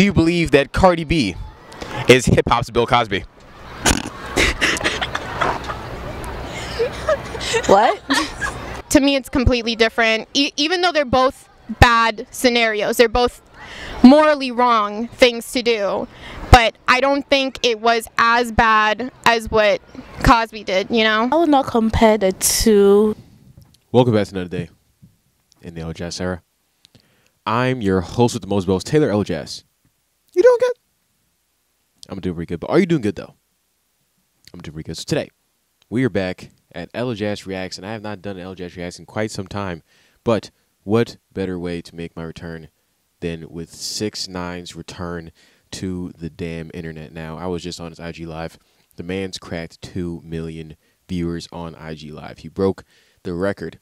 Do you believe that Cardi B is hip hop's Bill Cosby? What? to me it's completely different e- even though they're both bad scenarios they're both morally wrong things to do but i don't think it was as bad as what cosby did you know I would not compare the two. Welcome back to another day in the Elajas era. I'm your host with the most bells, Taylor L Jazz. You doing good? I'm doing pretty good, but are you doing good though? I'm doing pretty good. So today, we are back at L Reacts, and I have not done Elajas Reacts in quite some time. But what better way to make my return than with Six Nine's return to the damn internet? Now, I was just on his IG Live. The man's cracked two million viewers on IG Live. He broke the record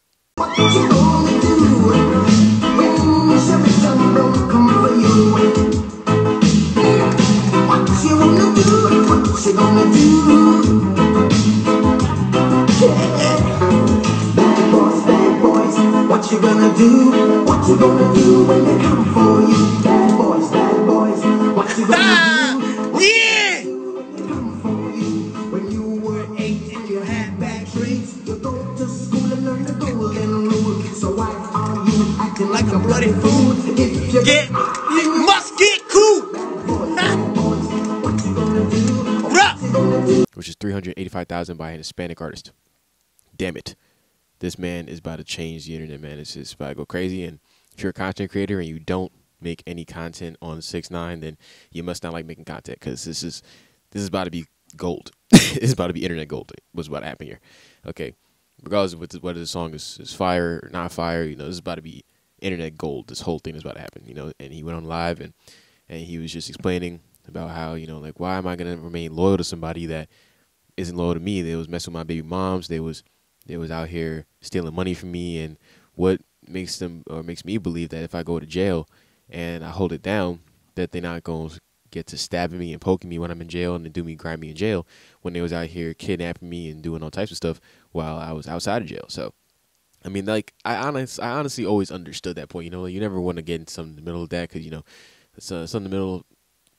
What you wanna do? What you gonna do? What you gonna do What you gonna do when they come for you? Bad boys, bad boys. What you gonna do? Ah, yeah! Come for you. When you were eight and you had bad traits, you go to school and learn the golden rule. So why are you acting like a bloody fool? If you Get, 385,000 by an Hispanic artist. Damn it. This man is about to change the internet, man. It's just about to go crazy. And if you're a content creator and you don't make any content on 6 9 then you must not like making content because this is this is about to be gold. is about to be internet gold. What's about to happen here? Okay. Regardless of the, whether the song is, is fire or not fire, you know, this is about to be internet gold. This whole thing is about to happen, you know. And he went on live and, and he was just explaining about how, you know, like, why am I going to remain loyal to somebody that isn't loyal to me. They was messing with my baby moms. They was they was out here stealing money from me. And what makes them or makes me believe that if I go to jail and I hold it down, that they're not going to get to stabbing me and poking me when I'm in jail and do me grind me in jail when they was out here kidnapping me and doing all types of stuff while I was outside of jail. So. I mean, like I honest, I honestly always understood that point. You know, you never want to get in some in the middle of that because you know, it's uh, some in the middle,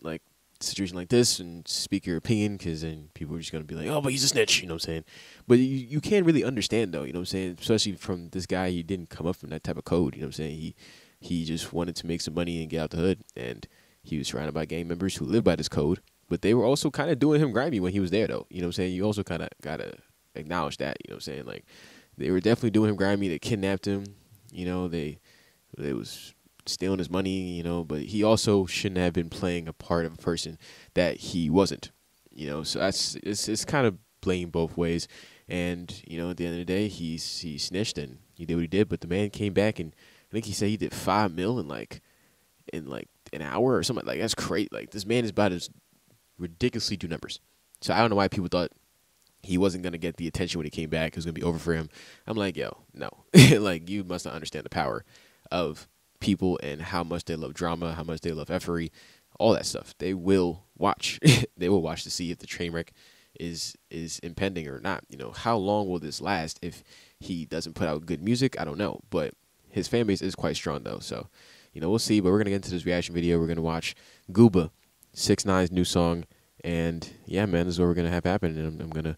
like situation like this and speak your opinion because then people are just going to be like, oh, but he's a snitch, you know what I'm saying? But you, you can't really understand, though, you know what I'm saying? Especially from this guy, he didn't come up from that type of code, you know what I'm saying? He, he just wanted to make some money and get out the hood, and he was surrounded by gang members who lived by this code, but they were also kind of doing him grimy when he was there, though, you know what I'm saying? You also kind of got to acknowledge that, you know what I'm saying? Like, they were definitely doing him grimy, they kidnapped him, you know, they, they was stealing his money, you know, but he also shouldn't have been playing a part of a person that he wasn't, you know. So that's it's it's kind of blame both ways, and you know, at the end of the day, he's he snitched and he did what he did, but the man came back and I think he said he did five mil in like in like an hour or something like that's crazy. Like this man is about to ridiculously do numbers. So I don't know why people thought he wasn't gonna get the attention when he came back. It was gonna be over for him. I'm like, yo, no, like you must not understand the power of people and how much they love drama, how much they love effery, all that stuff. They will watch. they will watch to see if the train wreck is is impending or not. You know, how long will this last if he doesn't put out good music? I don't know, but his fan base is quite strong though. So, you know, we'll see. But we're gonna get into this reaction video. We're gonna watch Gooba, Six Nine's new song, and yeah, man, this is what we're gonna have happen. And I'm, I'm gonna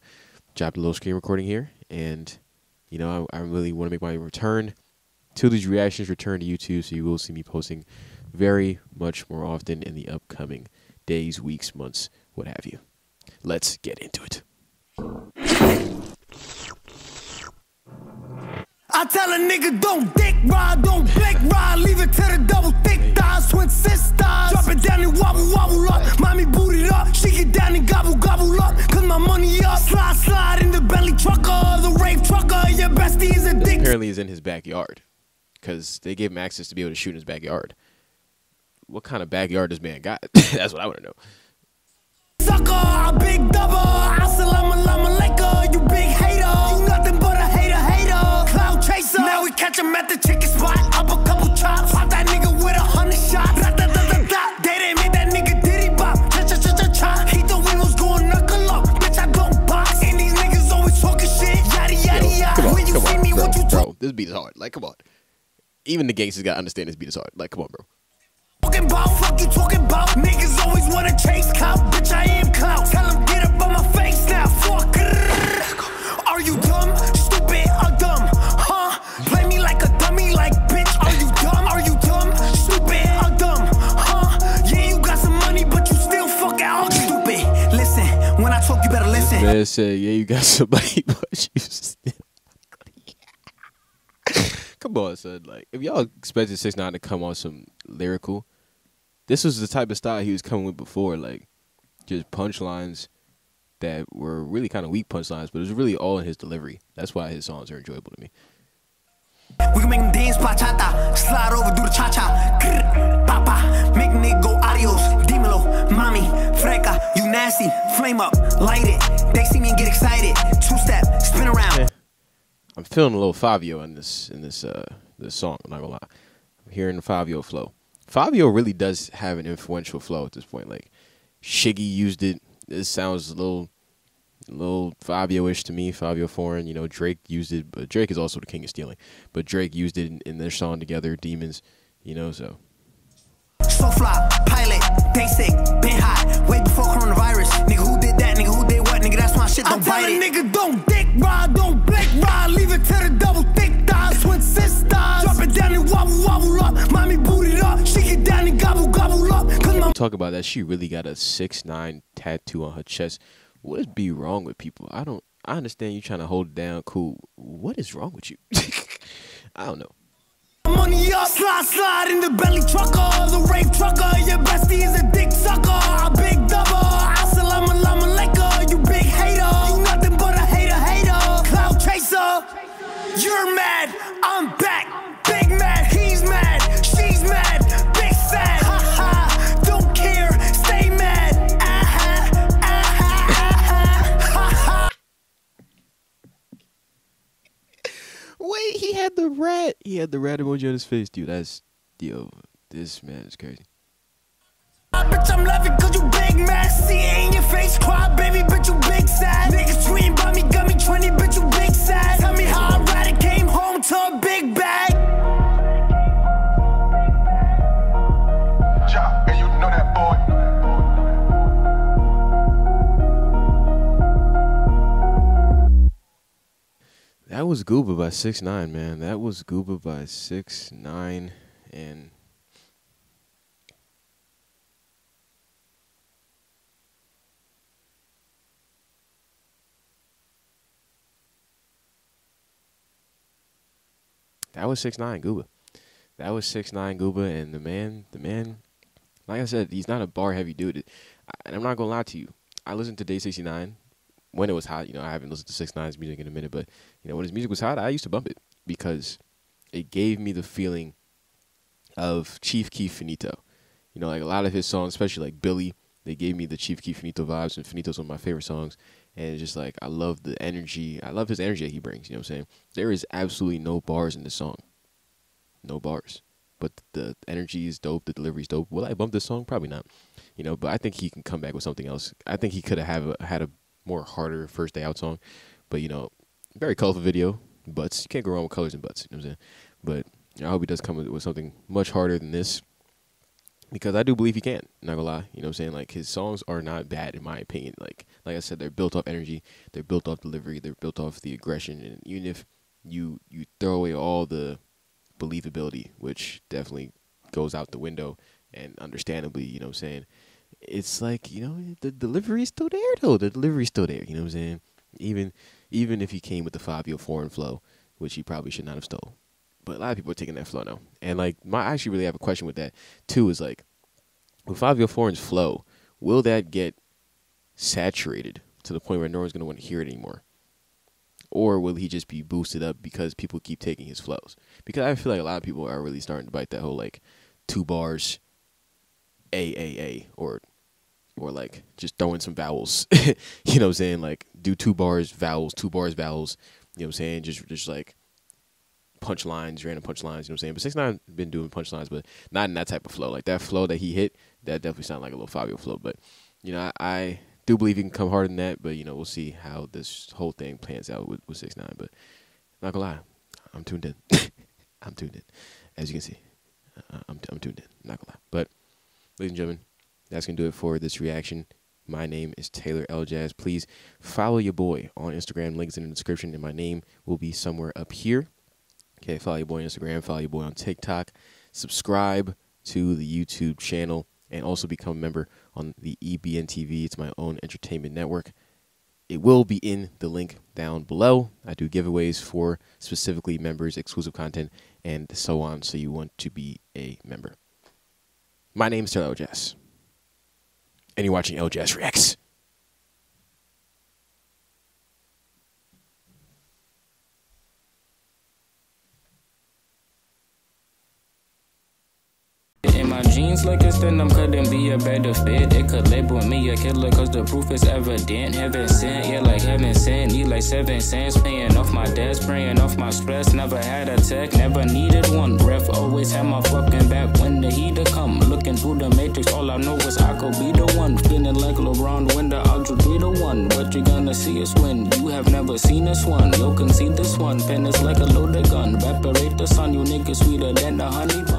drop a little screen recording here, and you know, I, I really want to make my return till these reactions return to YouTube, so you will see me posting very much more often in the upcoming days, weeks, months, what have you. Let's get into it. I tell a nigga don't dick ride, don't blick ride, leave it to the double thick thighs, twin sisters. Drop it down and wobble, wobble up. Mommy up, she get down and gobble, gobble up. Cause my money up, slide, slide in the belly trucker, the rave trucker. Your bestie is a dick Apparently, is in his backyard because they gave him access to be able to shoot in his backyard. What kind of backyard this man got? That's what I want to know. sucker, big double. Assalamu alaikum, you big hater. You nothing but a hater, hater. Cloud chaser. Now we catch him at the chicken spot. Up a couple chops. Pop that nigga with a hundred shots. Da, da, da, da, da. They didn't make that nigga diddy bop. Cha cha cha cha cha. He thought we was going knuckle up. Bitch, I don't box. And these niggas always talking shit. Yada yada Yo, yada. come on, when you see on, me, what you talk? This beat is hard. Like, come on even the gangsters gotta understand this beat is hard. Like, come on, bro. Talking about, fuck you talking about. Niggas always wanna chase clout. Bitch, I am clout. Tell them get up on my face now. Fuck. Are you dumb? Stupid or dumb? Huh? Play me like a dummy, like bitch. Are you dumb? Are you dumb? Stupid or dumb? Huh? Yeah, you got some money, but you still stupid. Listen, when I talk, you better listen. Man said, yeah, you got some money, but you still come on, son. Like, if y'all expected Six Nine to come on some lyrical, this was the type of style he was coming with before. Like, just punchlines that were really kind of weak punchlines, but it was really all in his delivery. That's why his songs are enjoyable to me. We can make them dance bachata, slide over, do the cha cha. Papa, make go adios. Dímelo, mommy, freca, you nasty. Flame up, light it. They see me and get excited. Two step, spin around. I'm feeling a little Fivio in this in this uh this song. I'm not gonna lie. I'm hearing the Fivio flow. Fivio really does have an influential flow at this point. Like Shiggy used it. This sounds a little a little Fivio-ish to me. Fivio Foreign, you know, Drake used it, but Drake is also the king of stealing. But Drake used it in, in their song together, Demons. You know, so So fly, pilot, basic, been hot. Way before coronavirus. Nigga, who did that? Nigga, who did what? Nigga, that's why shit don't bite it. nigga, don't talk about that. She really got a six nine tattoo on her chest. What is be wrong with people? I don't. I understand you trying to hold it down. Cool. What is wrong with you? I don't know. Money up, slide, slide in the belly trucker, the rape trucker. Your bestie is a dick sucker, big double. Assalamu alaikum, you big hater. You nothing but a hater, hater. Cloud chaser, you're mad, I'm back. Rat. He had the rat emoji on his face, dude. That's yo. This man is crazy. Bitch, I'm cause you big in your face, cry, baby, bitch, you big sad. Niggas tweeting about me, got me 20, was Gooba by six nine, man. That was Gooba by six nine, and that was six nine Gooba. That was six nine Gooba, and the man, the man, like I said, he's not a bar heavy dude. I- And I'm not gonna lie to you. I listened to Day sixty nine when it was hot. You know, I haven't listened to Six Nine's music in a minute, but you know, when his music was hot, I used to bump it because it gave me the feeling of Chief Keef Faneto. You know, like a lot of his songs, especially like Billy, they gave me the Chief Keef Faneto vibes, and Faneto's one of my favorite songs. And just like I love the energy. I love his energy that he brings. You know what I'm saying? There is absolutely no bars in this song. No bars. But the energy is dope. The delivery is dope. Will I bump this song? Probably not. You know, but I think he can come back with something else. I think he could have had a more harder first day out song. But you know, very colorful video. Butts. You can't go wrong with colors and butts. You know what I'm saying? But I hope he does come with, with something much harder than this. Because I do believe he can. Not gonna lie. You know what I'm saying? Like his songs are not bad in my opinion. Like like I said, they're built off energy, they're built off delivery, they're built off the aggression and even if you you throw away all the believability, which definitely goes out the window and understandably, you know what I'm saying? It's like, you know, the delivery is still there though. The delivery's still there, you know what I'm saying? Even even if he came with the Fivio Foreign flow, which he probably should not have stole. But a lot of people are taking that flow now. And like my I actually really have a question with that too, is like with Fivio Foreign's flow, will that get saturated to the point where no one's gonna want to hear it anymore? Or will he just be boosted up because people keep taking his flows? Because I feel like a lot of people are really starting to bite that whole like two bars A A A or or like just throwing some vowels. you know what I'm saying? Like do two bars vowels, two bars vowels, you know what I'm saying? Just just like punchlines, random punchlines, you know what I'm saying? But six nine been doing punchlines, but not in that type of flow. Like that flow that he hit, that definitely sounded like a little Fivio flow. But you know, I, I do believe he can come harder than that. But you know, we'll see how this whole thing plans out with, with six nine. But not gonna lie, I'm tuned in. I'm tuned in, as you can see. Uh, I'm I'm tuned in. Not gonna lie. But ladies and gentlemen, that's gonna do it for this reaction. My name is Taylor Elajas. Please follow your boy on Instagram. Links in the description, and my name will be somewhere up here. Okay, follow your boy on Instagram, follow your boy on TikTok, subscribe to the YouTube channel, and also become a member on the EBN TV. It's my own entertainment network. it will be in the link down below. I do giveaways for specifically members, exclusive content, and so on. So you want to be a member. My name is Taylor Elajas, and you're watching Elajas Reacts. In jeans like it's denim couldn't be a better fit. It could label me a killer cause the proof is evident. Heaven sent, yeah, like heaven sent. Need like seven cents. Paying off my debts, praying off my stress. Never had a tech, never needed one. Ref always had my fucking back when the heater come. Looking through the matrix, all I know is I could be the one. Feeling like LeBron when the odds would be the one. But you're gonna see us win. You have never seen us one. You can see this one. Pen is like a loaded gun. Evaporate the sun, you niggas sweeter than the honey bun.